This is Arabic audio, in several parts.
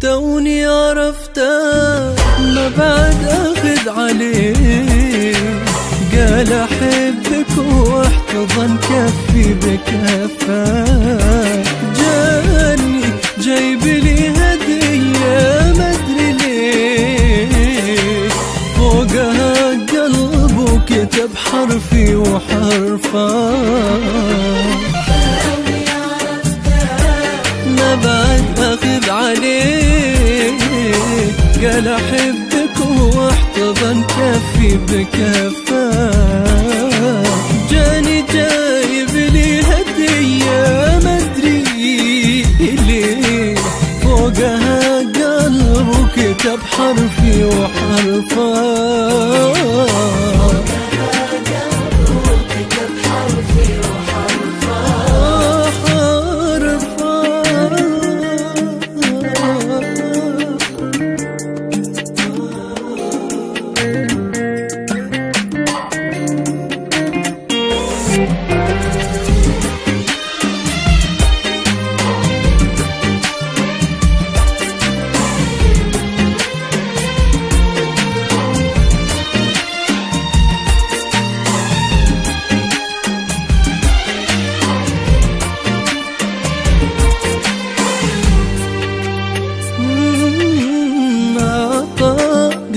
توني عرفته ما بعد أخذ عليه. قال أحبك وأحتضن كفي بكفاك جاني جايب لي هدية ما أدري ليه. فوقها قلب وكتب حرفي وحرفك ما بعد أخذ عليه. قال أحبك واحتضن كفي بكفاك جاني جايب لي هدية ما أدري ليه. فوقها قلب وكتب حرفي وحرفك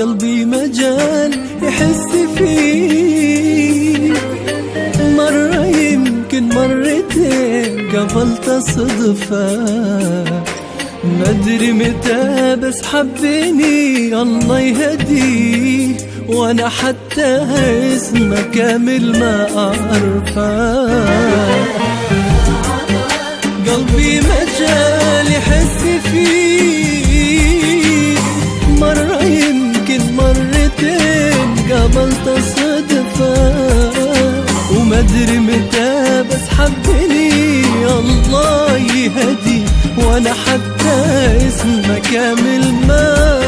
قلبي مجال يحس فيه مرة يمكن مرتين قبل تصدفه ما أدري متى بس حبني الله يهديه وأنا حتى اسمه كامل ما أعرفه. قلبي مجال يحس فيه وأنا حتى اسمه كامل ما